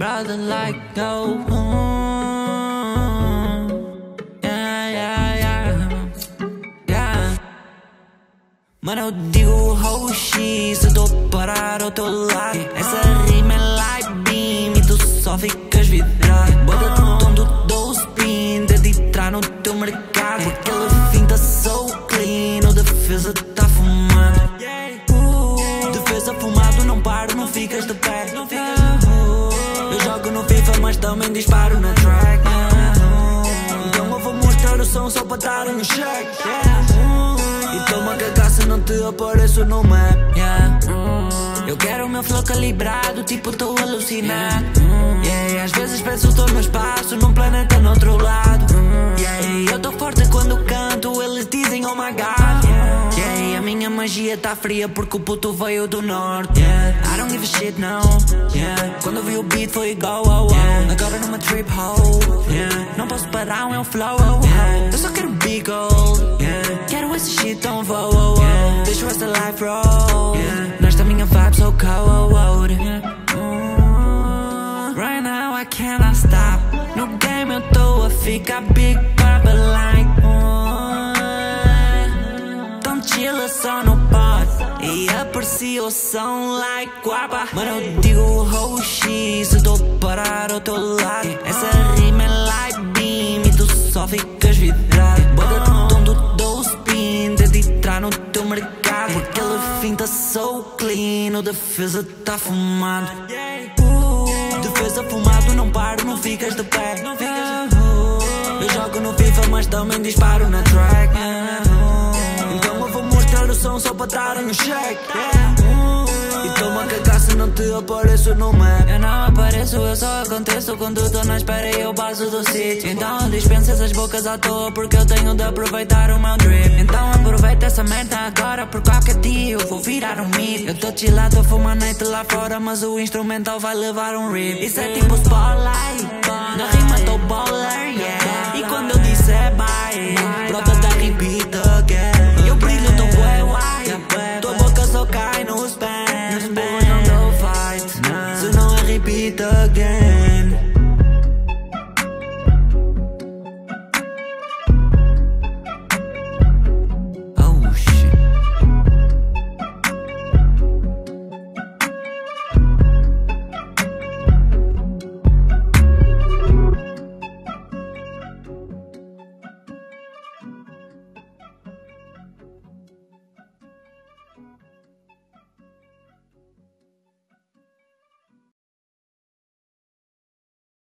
like go. Mm. Yeah, yeah, yeah. Yeah. Mano, eu digo oh shit, se tô parar ao teu lado. Essa rima é like beam e tu só ficas vidrado. Bota no tom do dou spin, de entrar no teu mercado. Aquele fim tá so clean, o defesa tá fumando. Uh, defesa fumado, não paro, não ficas de pé. Eu jogo no FIFA, mas também disparo na track. Então eu vou mostrar o som só para dar no check. E toma cagar não te apareço no map. Eu quero o meu flow calibrado, tipo tô alucinado. Yeah, às vezes penso tô no espaço, num planeta no outro lado. Magia tá fria porque o puto veio do norte. Yeah, I don't give a shit now. Yeah, quando vi o beat foi igual oh, oh. Agora numa trip hole. Yeah, não posso parar, é um flow. Oh, oh. Eu só quero big gold. Yeah, quero esse shit tão voo. Oh, oh. Deixa o resto da life roll. Yeah, nesta minha vibe so cold. Yeah. Mm, Right now I cannot stop. No game eu tô a ficar big aprecio o som like guapa. Mano, eu digo oh shit, se tô parar ao teu lado. Essa rima é like beam e tu só ficas vidrado. Bota no tom do dou spin, de entrar no teu mercado. Aquele fim tá so clean, o defesa tá fumado. Uh, defesa fumado, não paro, não ficas de pé. Eu jogo no FIFA, mas também disparo na track. Som só para dar no check. E toma cagar se não te apareço no map. Eu não apareço, eu só aconteço quando tô na espera e eu passo do sítio. Então dispensa essas bocas à toa porque eu tenho de aproveitar o meu drip. Então aproveita essa merda agora por qualquer dia eu vou virar um mito. Eu tô chillado a fumar night lá fora, mas o instrumental vai levar um rip. Isso é tipo spotlight. Na rima again.